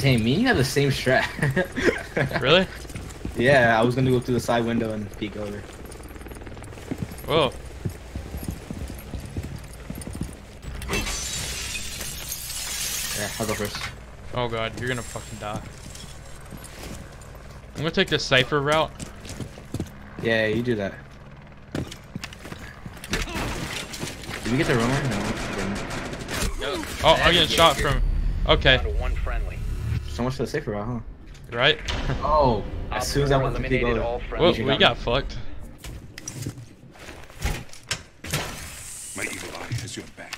Dang, me and you have the same strat. Really? Yeah, I was gonna go through the side window and peek over. Whoa. Yeah, I'll go first. Oh god, you're gonna fucking die. I'm gonna take the cipher route. Yeah, you do that. Did we get the rumor? No. Oh, I'm getting shot from. Okay, one friendly. So much for the safer route, huh? right? Oh, as soon as I four went to peek eliminated over. all Whoa, friendlies. we got got fucked. My evil eye has your back.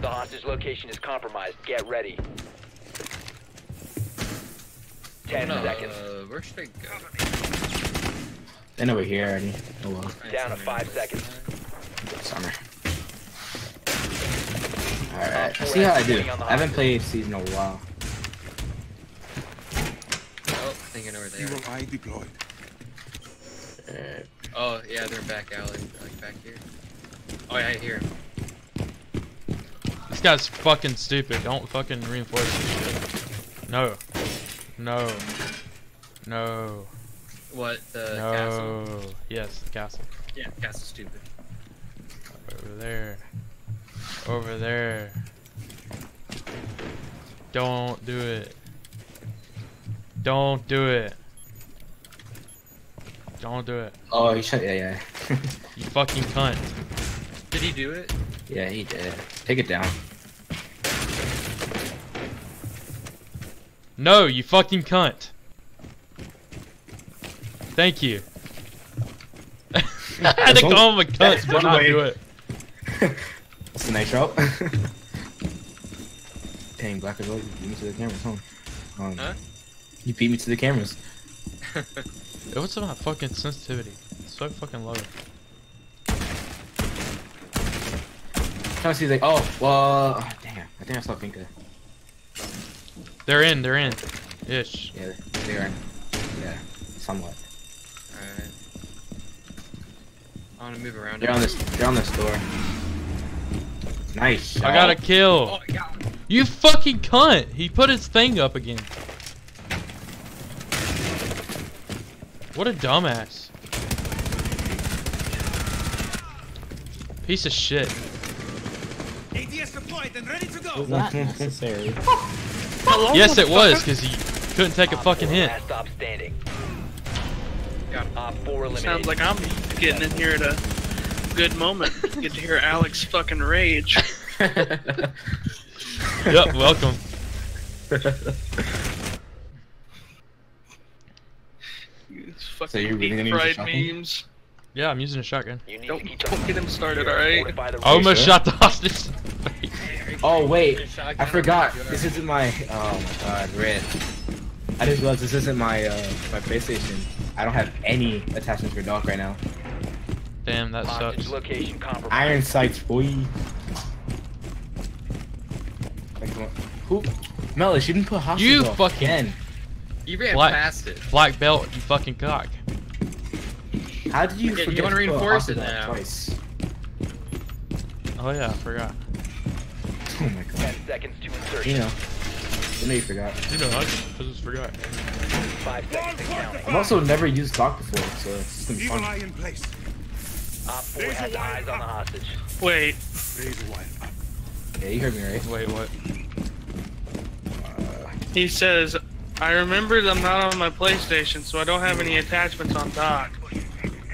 The hostage location is compromised. Get ready. Ten seconds. Uh, where should I go? Then over here already. Oh well. Down to five seconds. Summer. Alright, see how I do. I haven't played season in a while. Oh, I think I know where they Evil are. eye deployed. Alright. Uh, oh, yeah, they're back alley, like back here. Oh, yeah, I hear him. This guy's fucking stupid. Don't fucking reinforce this shit. No. No. No. What, the castle? No. Yes, the castle. Yeah, castle's stupid. Over there. Over there. Don't do it. Don't do it. Don't do it. Oh, he shot. Yeah, yeah. You fucking cunt. Did he do it? yeah, he did. Take it down. No, you fucking cunt. Thank you. I had to That's call him a one- that's cunt to one not way. do it. That's a nice route. Dang, Black as well. You beat me to the cameras, huh? Um, Huh? You beat me to the cameras. It was about fucking sensitivity. It's so fucking low. trying to see like, oh, well, oh, damn. I think I saw Finka. They're in, they're in. Ish. Yeah, they are. In. Yeah, somewhat. Alright. I wanna move around. They're on this. They're on this door. Nice. I got a kill. Oh, yeah. You fucking cunt! He put his thing up again. What a dumbass. Piece of shit. ADS deployed and ready to go. Was that necessary? Yes, it was, because he couldn't take a Op fucking hit. Stop standing. Got. Op four. Sounds like I'm getting in here at a good moment. Get to hear Alex fucking rage. Yep, welcome. So you're really deep gonna use fried the shotgun? memes. Yeah, I'm using a shotgun. You need Don't- to don't get him started, alright? Fortify the I almost sure? shot the hostage. oh wait, I forgot. This isn't my. Oh my god, red. I just realized this isn't my uh my PlayStation. I don't have any attachments for Doc right now. Damn, that Hostage sucks. location compromised. Iron sights, boy. Like, come. Who? Mellish, you didn't put hostage You fucking- again. You ran Black- past it. Black belt, you fucking cock. How did you Yeah, you wanna reinforce it now. Twice? Oh yeah, I forgot. Oh my god. Ten seconds to insertion. You know. You know you forgot. You know, I just, I just forgot. Five seconds to count. I've also never used Doc before, so it's gonna be Evil fun. eye in place. Op four has eyes on the hostage. Wait, Razor wire up. Yeah, you heard me right. Wait, what? Uh, he says, I remembered I'm not on my PlayStation, so I don't have any attachments on Doc.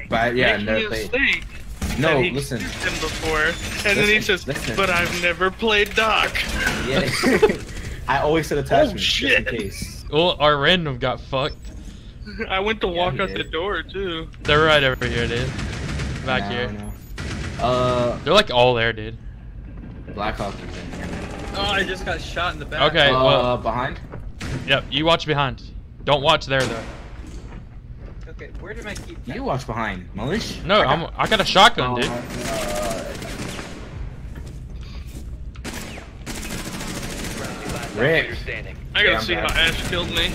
But yeah, I Making never you played. think No, that he listen. him before, and then he says, listen. but I've never played Doc." Yeah. I always said attachments just in shit. case. Well, our random got fucked. I went to Yeah, walk out did. the door too. They're right over here, dude. Back No, here. no. Uh, They're like all there, dude. Blackhawk is in here. Oh, I just got shot in the back. Okay, uh, well- behind. Yep, you watch behind. Don't watch there though. Okay, where did my keep? You watch behind, Mellish. No, I I'm got- I got a shotgun, dude. Uh, Friendly last Rick. I gotta Yeah, see back. how Ash killed me.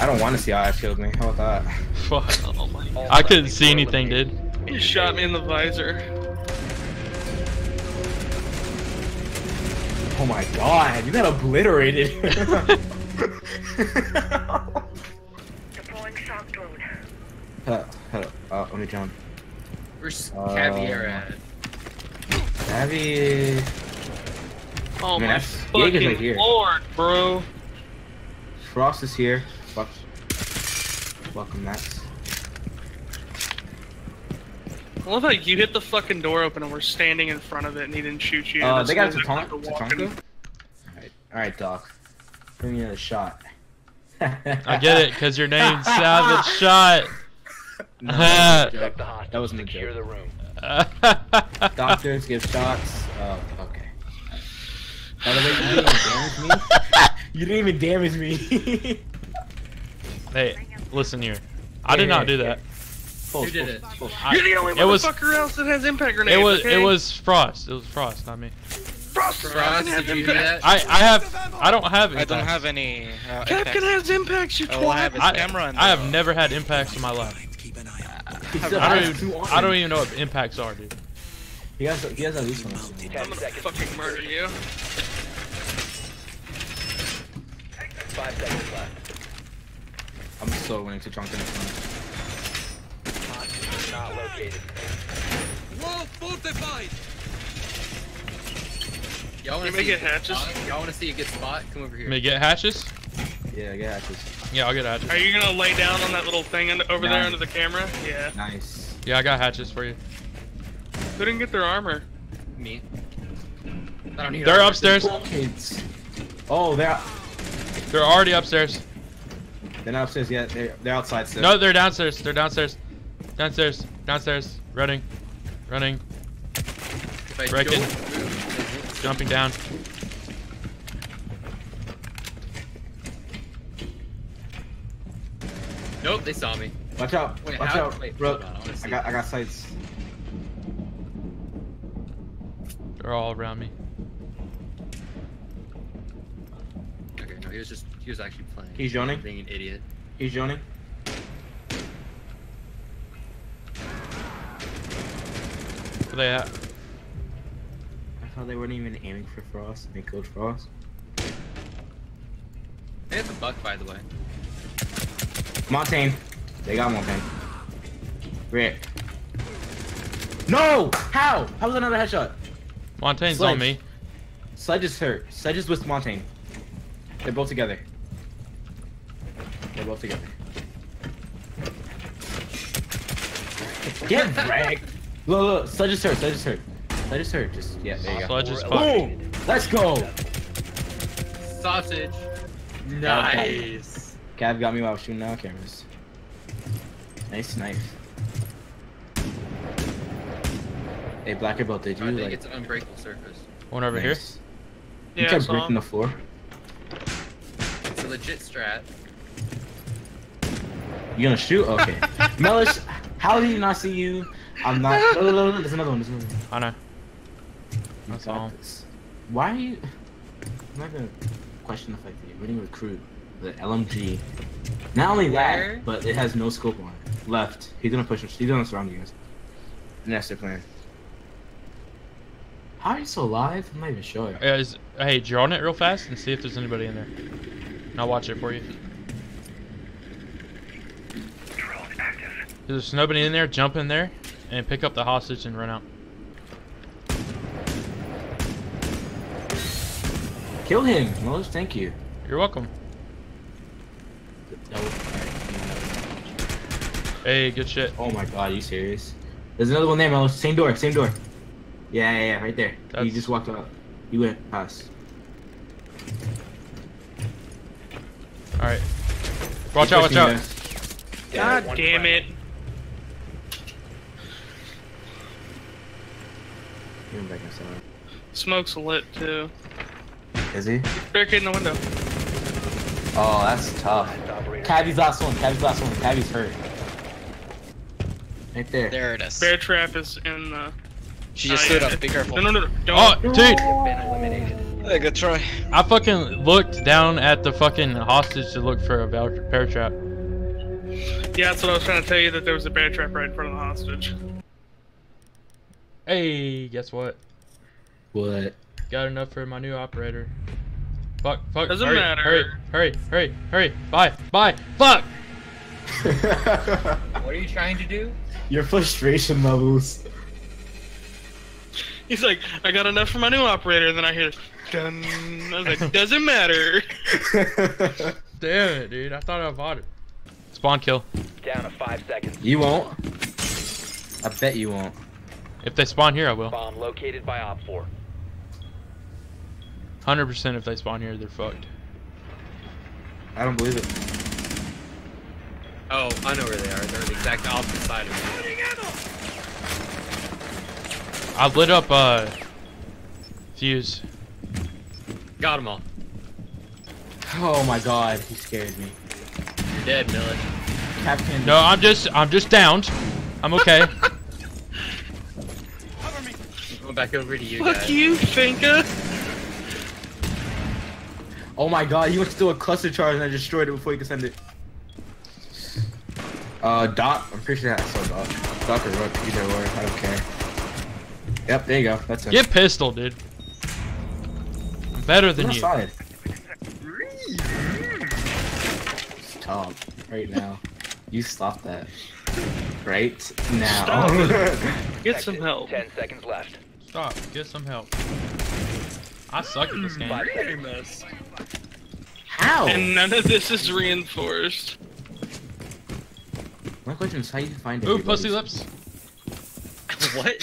I don't want to see how Ash killed me. How about that? Fuck. Oh my. All I couldn't see anything, dude. He shot me in the visor. Oh my god, you got obliterated. Hello, hello. Uh, let me jump. Where's Uh, Caveira at? Abby. Oh Man, my fucking right here. lord, bro. Frost is here. Fuck. Welcome, Max. I love how you hit the fucking door open and we're standing in front of it and he didn't shoot you. Uh, they got as I Tatanka. fucking walk in. Tatanka? Alright, alright, Doc. Give me another shot. I get it, cause your name's Savage Shot. No, that was a Protect joke. the hostage. That wasn't a joke. the room. Doctors give shots. Oh, okay. By the way, you didn't even damage me. You didn't even damage me. hey, listen here. I did not do that. Full, Who did full, it? full. I- You're the only it was motherfucker else that has impact grenades. it was okay? it was Frost. It was Frost, not me. Frost. Frost, Frost did you do that? I I have I don't have. I don't have any. Uh, Captain has impacts, you All I have I, camera I have never had impacts in my life. I don't even, I don't even know what impacts are, dude. He has, he has at least one. I'm gonna seconds. fucking murder you. Five seconds left. I'm so willing to drunk in the front. Hostage not located. Wall fortified. Y'all wanna see get a good hatches. spot? Y'all wanna see a good spot? Come over here. May get hatches? Yeah, get hatches. Yeah, I'll get hatches. Are you gonna lay down on that little thing under, over there under the camera? Yeah. Nice. Yeah, I got hatches for you. Who didn't get their armor? Me. I don't need They're armor. upstairs. Kids. Oh, they're They're already upstairs. they're not upstairs yet. They're they're outside still. No, they're downstairs. They're downstairs. Downstairs. Downstairs. Running. Running. If I Break it. don't move, Jumping down. Nope, they saw me. Watch out. Wait, Watch how- out, wait, bro. on, I I got I got sights. They're all around me. Okay, no, he was just he was actually playing. He's yawning. Being an idiot. He's joining. Where they at? I thought they weren't even aiming for Frost. They killed Frost. They have the buck, by the way. Montagne. They got Montagne. Rick. No! How? How was another headshot? Montagne's Sledge. on me. Sledge is hurt. Sledge is with Montagne. They're both together. They're both together. Get wrecked! Look, look, Sledge is hurt. Sledge is hurt. Sledge is hurt. Just yeah, there you go. Sledge is Four fucked. Boom! Let's go. Sausage. Nice. Cav got me while I was shooting out cameras. Nice knife. Hey, Blacker Belt, did you I think like? it's an unbreakable surface. One over here. You Yeah, I kept saw breaking him. the floor. It's a legit strat. You gonna shoot? Okay. Mellish, how did he not see you? I'm not. No, no, no, no, there's another one. There's another one. I know. You all. this. Why are you? I'm not gonna question the fact that you're running recruit the LMG. Not only that, but it has no scope on it. Left. He's gonna push. He's gonna surround you guys. And that's their plan. How are you still alive? I'm not even sure. Yeah, is, hey, draw on it real fast and see if there's anybody in there. And I'll watch it for you. If there's nobody in there, jump in there and pick up the hostage and run out. Kill him, Mellish. Thank you. You're welcome. That was- Hey, good shit. Oh my god, are you serious? There's another one there, Mellish. Same door. Same door. Yeah, yeah, yeah. Right there. He That's- just walked out. He went past. Alright. Watch Keep out, watch out. guys. God one damn friendly. it. Give him back inside. Smoke's lit too. Is he? Barricade in the window. Oh, that's tough. Last. Cabby's last one. Cabby's last one. Cabby's hurt. Right there. There it is. Bear trap is in the. She just Oh, stood yeah. up. Be careful. No, no, no, no. Oh, Don't. dude! Been eliminated. Hey, good try. I fucking looked down at the fucking hostage to look for a bear, bear trap. Yeah, that's what I was trying to tell you that there was a bear trap right in front of the hostage. Hey, guess what? What? Got enough for my new operator. Fuck, fuck. Doesn't hurry, matter. Hurry, hurry, hurry, hurry. Bye, bye, fuck! What are you trying to do? Your frustration levels. He's like, I got enough for my new operator. And then I hear, dun. I was like, doesn't matter. Damn it, dude. I thought I bought it. Spawn kill. Down to five seconds. you won't. I bet you won't. If they spawn here, I will. Bomb located by Op 4. 100% if they spawn here, they're fucked. I don't believe it. Oh, I know where they are. They're on the exact opposite side of me. I lit up, uh, Fuze. Got them all. Oh my god, he scared me. You're dead, Millet. Captain. No, I'm just, I'm just downed. I'm okay. Cover me. I'm going back over to you Fuck guys. you, Finka. Oh my god, he went to do a cluster charge and I destroyed it before he could send it. Uh, Doc, I'm pretty sure I saw Doc. Doc or Rook, either or, I don't care. Yep, there you go, that's it. Get pistol, dude. I'm better than Come you. outside. Stop, right now. You stop that. Right now. Stop. Get some help. Ten seconds left. Stop. Get some help. I suck at this game. Five seconds. How? And none of this is reinforced. My question is how you find Ooh, everybody's- pussy lips. what?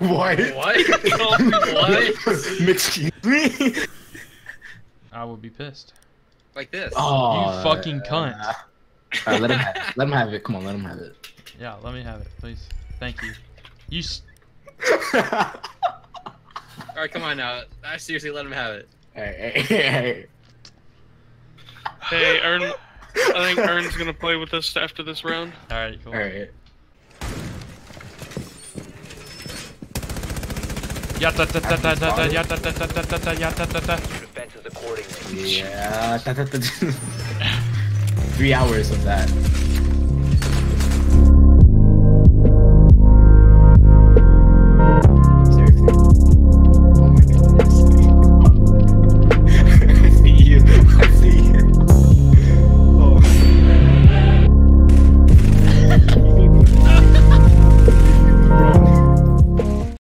what? What? what? Excuse me? I would be pissed. Like this. Oh, You fucking cunt. Alright, let him have it. Let him have it. Come on, let him have it. Yeah, let me have it, please. Thank you. You. S- Alright, come on now. I seriously let him have it. Hey, hey, hey. Hey, Ern. I think Ern's gonna play with us after this round. All right, cool. Alright. Yatta ta ta ta ta ta yatta ta ta ta ta ta yatta ta ta. Defenses accordingly. Yeah. Three hours of that.